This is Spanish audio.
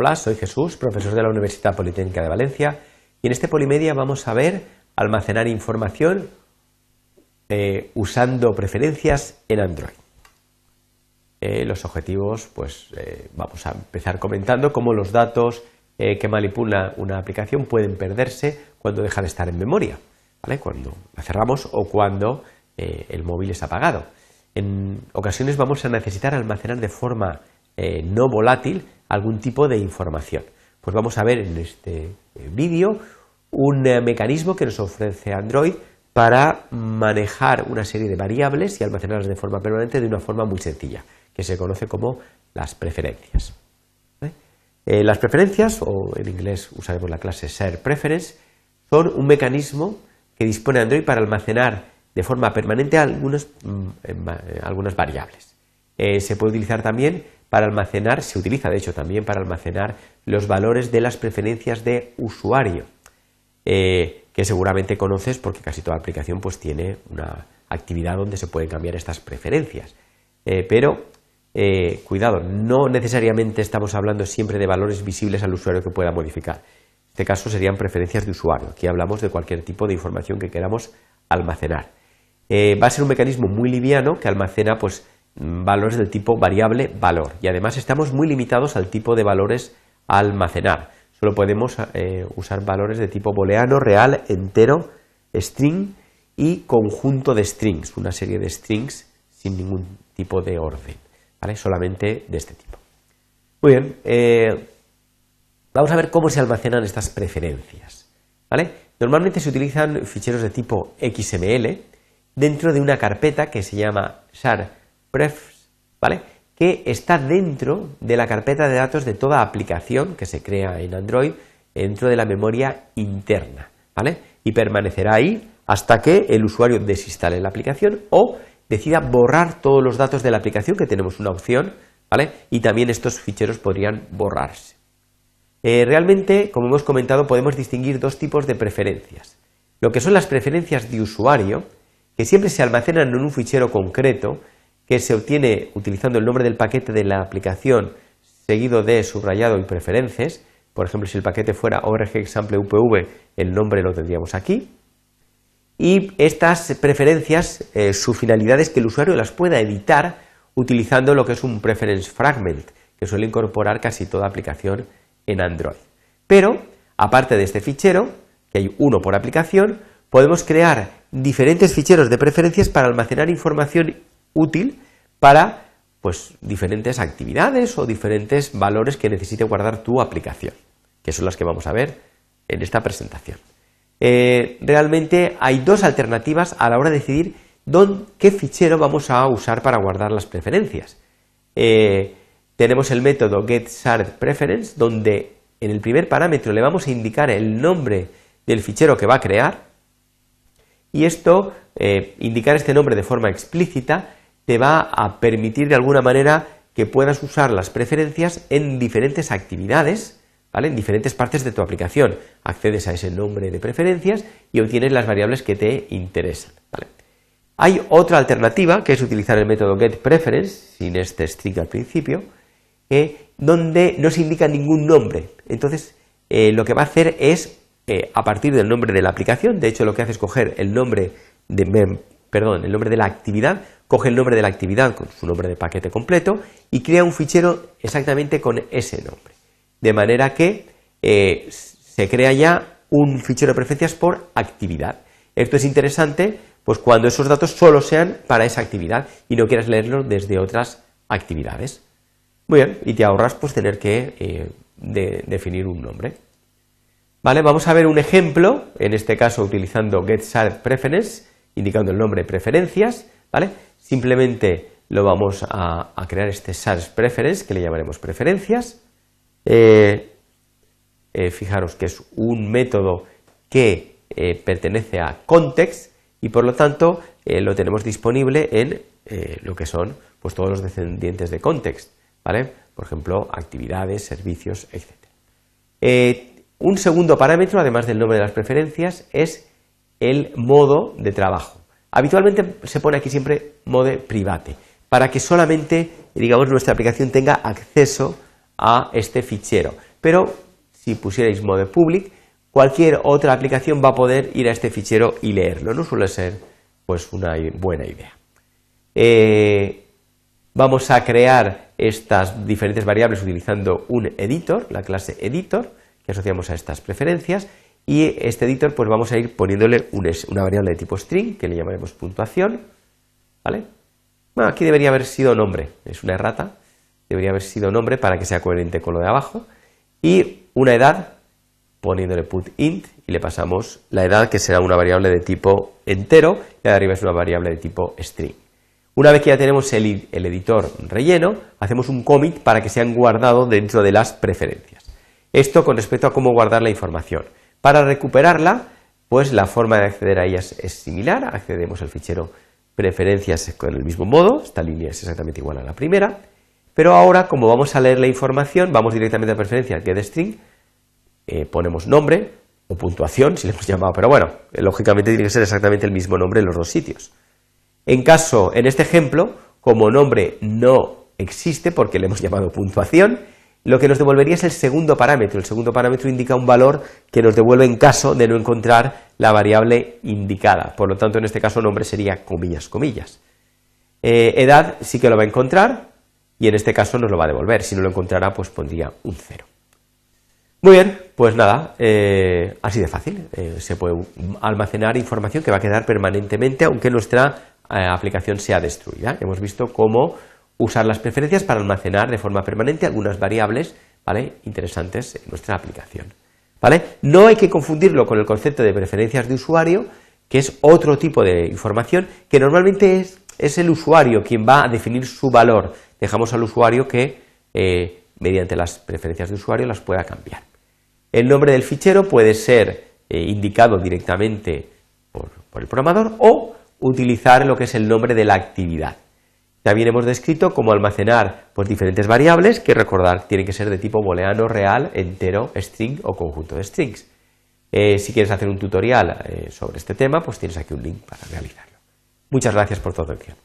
Hola, soy Jesús, profesor de la Universidad Politécnica de Valencia y en este Polimedia vamos a ver almacenar información eh, usando preferencias en Android. Eh, los objetivos, pues eh, vamos a empezar comentando cómo los datos que manipula una aplicación pueden perderse cuando deja de estar en memoria, cuando la cerramos o cuando el móvil es apagado. En ocasiones vamos a necesitar almacenar de forma no volátil algún tipo de información. Pues vamos a ver en este eh, vídeo un eh, mecanismo que nos ofrece Android para manejar una serie de variables y almacenarlas de forma permanente de una forma muy sencilla, que se conoce como las preferencias. Eh, las preferencias, o en inglés usaremos la clase Share Preference, son un mecanismo que dispone Android para almacenar de forma permanente algunas, mm, algunas variables. se puede utilizar también para almacenar, se utiliza de hecho también para almacenar los valores de las preferencias de usuario, eh, que seguramente conoces porque casi toda aplicación pues tiene una actividad donde se pueden cambiar estas preferencias. Eh, pero eh, cuidado, no necesariamente estamos hablando siempre de valores visibles al usuario que pueda modificar. En este caso serían preferencias de usuario. Aquí hablamos de cualquier tipo de información que queramos almacenar. va a ser un mecanismo muy liviano que almacena pues valores del tipo variable valor y además estamos muy limitados al tipo de valores a almacenar. Solo podemos eh, usar valores de tipo booleano, real, entero, string y conjunto de strings, una serie de strings sin ningún tipo de orden, ¿vale? solamente de este tipo. Muy bien, eh, vamos a ver cómo se almacenan estas preferencias. ¿vale? Normalmente se utilizan ficheros de tipo XML dentro de una carpeta que se llama share prefs, ¿vale? que está dentro de la carpeta de datos de toda aplicación que se crea en Android dentro de la memoria interna, ¿vale? Y permanecerá ahí hasta que el usuario desinstale la aplicación o decida borrar todos los datos de la aplicación, que tenemos una opción, ¿vale? Y también estos ficheros podrían borrarse. Eh, realmente, como hemos comentado, podemos distinguir dos tipos de preferencias. Lo que son las preferencias de usuario, que siempre se almacenan en un fichero concreto, que se obtiene utilizando el nombre del paquete de la aplicación seguido de subrayado y preferencias. Por ejemplo, si el paquete fuera org example upv, el nombre lo tendríamos aquí. Y estas preferencias, eh, su finalidad es que el usuario las pueda editar utilizando lo que es un preference fragment, que suele incorporar casi toda aplicación en Android. Pero, aparte de este fichero, que hay uno por aplicación, podemos crear diferentes ficheros de preferencias para almacenar información útil para pues, diferentes actividades o diferentes valores que necesite guardar tu aplicación, que son las que vamos a ver en esta presentación. Eh, realmente hay dos alternativas a la hora de decidir qué fichero vamos a usar para guardar las preferencias. Eh, tenemos el método getSharedPreference, donde en el primer parámetro le vamos a indicar el nombre del fichero que va a crear, y esto, eh, indicar este nombre de forma explícita, te va a permitir de alguna manera que puedas usar las preferencias en diferentes actividades, ¿vale? En diferentes partes de tu aplicación. Accedes a ese nombre de preferencias y obtienes las variables que te interesan, Hay otra alternativa que es utilizar el método getPreference, sin este string al principio, eh, donde no se indica ningún nombre. Entonces, eh, lo que va a hacer es, eh, a partir del nombre de la aplicación, de hecho lo que hace es coger el nombre de, perdón, el nombre de la actividad, coge el nombre de la actividad con su nombre de paquete completo y crea un fichero exactamente con ese nombre. De manera que eh, se crea ya un fichero de preferencias por actividad. Esto es interesante pues cuando esos datos solo sean para esa actividad y no quieras leerlos desde otras actividades. Muy bien, y te ahorras pues tener que eh, definir un nombre. Vale, vamos a ver un ejemplo, en este caso utilizando getSharedPreference, indicando el nombre preferencias, ¿vale? Simplemente lo vamos a, crear este SARS preference, que le llamaremos preferencias. Eh, eh, fijaros que es un método que eh, pertenece a context y por lo tanto lo tenemos disponible en lo que son pues, todos los descendientes de context, ¿vale? Por ejemplo, actividades, servicios, etc. un segundo parámetro, además del nombre de las preferencias, es el modo de trabajo. Habitualmente se pone aquí siempre mode private, para que solamente, digamos, nuestra aplicación tenga acceso a este fichero. pero si pusierais mode public, cualquier otra aplicación va a poder ir a este fichero y leerlo. No suele ser pues una buena idea. Eh, vamos a crear estas diferentes variables utilizando un editor, la clase editor, que asociamos a estas preferencias, y este editor pues vamos a ir poniéndole una variable de tipo string, que le llamaremos puntuación, ¿vale? Bueno, aquí debería haber sido nombre, es una errata, debería haber sido nombre para que sea coherente con lo de abajo, y una edad, poniéndole put int, y le pasamos la edad que será una variable de tipo entero, y arriba es una variable de tipo string. Una vez que ya tenemos el, editor relleno, hacemos un commit para que sean guardados dentro de las preferencias. Esto con respecto a cómo guardar la información. Para recuperarla, pues la forma de acceder a ellas es similar. Accedemos al fichero preferencias con el mismo modo, esta línea es exactamente igual a la primera, pero ahora como vamos a leer la información, vamos directamente a preferencia getString, eh, ponemos nombre o puntuación, si le hemos llamado, pero bueno, lógicamente tiene que ser exactamente el mismo nombre en los dos sitios. En caso, en este ejemplo, como nombre no existe porque le hemos llamado puntuación, lo que nos devolvería es el segundo parámetro. El segundo parámetro indica un valor que nos devuelve en caso de no encontrar la variable indicada. Por lo tanto, en este caso, nombre sería comillas, comillas. Eh, edad sí que lo va a encontrar y en este caso nos lo va a devolver. Si no lo encontrará, pues pondría un cero. Muy bien, pues nada, eh, así de fácil. Eh, se puede almacenar información que va a quedar permanentemente, aunque nuestra aplicación sea destruida. Hemos visto cómo usar las preferencias para almacenar de forma permanente algunas variables interesantes en nuestra aplicación. ¿vale? No hay que confundirlo con el concepto de preferencias de usuario, que es otro tipo de información que normalmente es, es el usuario quien va a definir su valor. Dejamos al usuario que eh, mediante las preferencias de usuario las pueda cambiar. El nombre del fichero puede ser eh, indicado directamente por el programador o utilizar lo que es el nombre de la actividad. También hemos descrito cómo almacenar pues, diferentes variables que recordar tienen que ser de tipo booleano, real, entero, string o conjunto de strings. Eh, si quieres hacer un tutorial eh, sobre este tema, pues tienes aquí un link para realizarlo. Muchas gracias por tu atención.